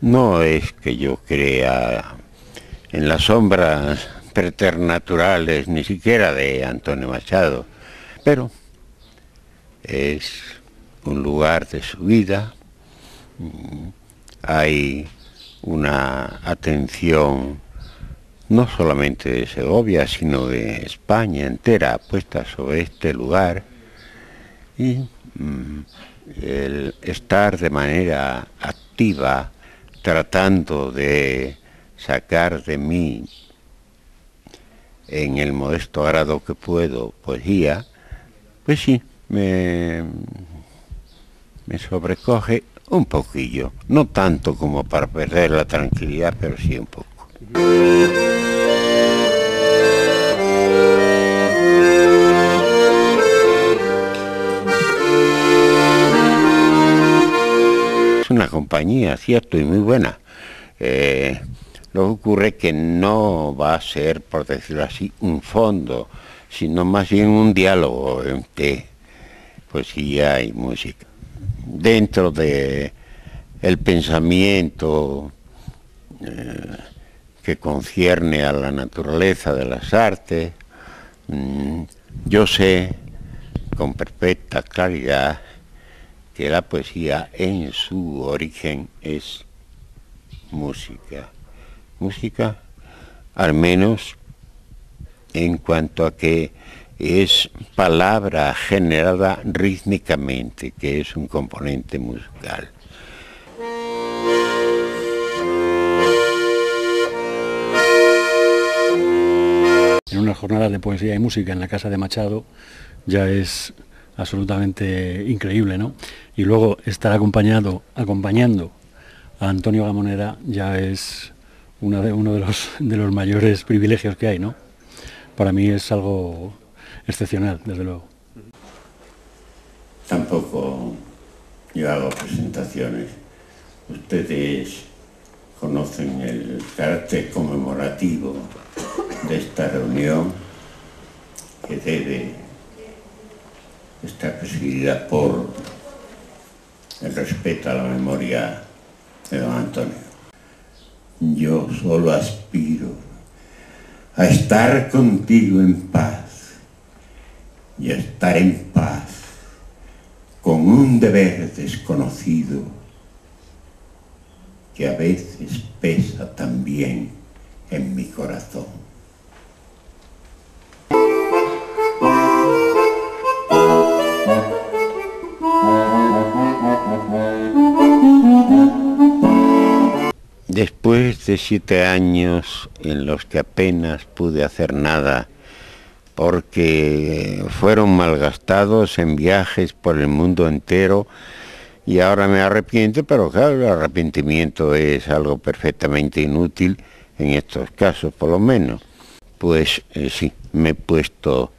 No es que yo crea en las sombras preternaturales, ni siquiera de Antonio Machado, pero es un lugar de su vida, mm, hay una atención no solamente de Segovia, sino de España entera puesta sobre este lugar. Y mm, el estar de manera activa tratando de sacar de mí en el modesto grado que puedo poesía, pues sí, me, me sobrecoge un poquillo, no tanto como para perder la tranquilidad, pero sí un poco. Compañía, cierto, y muy buena. Eh, lo que ocurre que no va a ser, por decirlo así, un fondo, sino más bien un diálogo entre poesía y música. Dentro de el pensamiento eh, que concierne a la naturaleza de las artes, mm, yo sé con perfecta claridad que la poesía en su origen es música música, al menos en cuanto a que es palabra generada rítmicamente, que es un componente musical. En una jornada de poesía y música en la casa de Machado ya es absolutamente increíble, ¿no? Y luego estar acompañado, acompañando a Antonio Gamonera ya es de, uno de los, de los mayores privilegios que hay, ¿no? Para mí es algo excepcional, desde luego. Tampoco yo hago presentaciones. Ustedes conocen el carácter conmemorativo de esta reunión que debe estar presidida por el respeto a la memoria de don Antonio. Yo solo aspiro a estar contigo en paz y a estar en paz con un deber desconocido que a veces pesa también en mi corazón. Después de siete años en los que apenas pude hacer nada, porque fueron malgastados en viajes por el mundo entero, y ahora me arrepiento, pero claro, el arrepentimiento es algo perfectamente inútil en estos casos, por lo menos. Pues eh, sí, me he puesto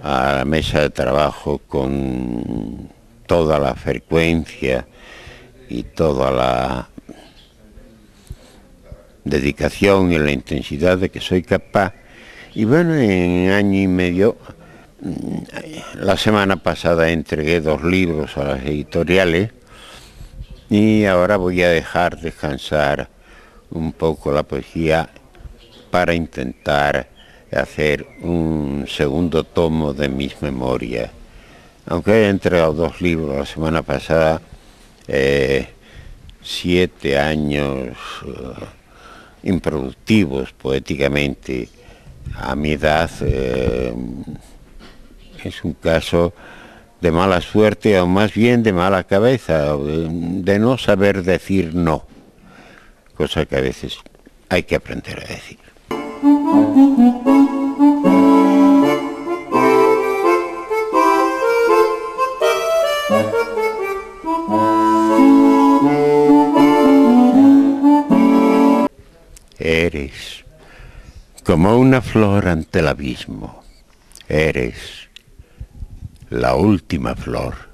a la mesa de trabajo con toda la frecuencia y toda la dedicación y la intensidad de que soy capaz. Y bueno, en año y medio, mm, la semana pasada entregué dos libros a las editoriales y ahora voy a dejar descansar un poco la poesía para intentar hacer un segundo tomo de mis memorias. Aunque he entregado dos libros la semana pasada, eh, siete años... Uh, improductivos poéticamente a mi edad eh, es un caso de mala suerte o más bien de mala cabeza, de no saber decir no, cosa que a veces hay que aprender a decir. Eres como una flor ante el abismo. Eres la última flor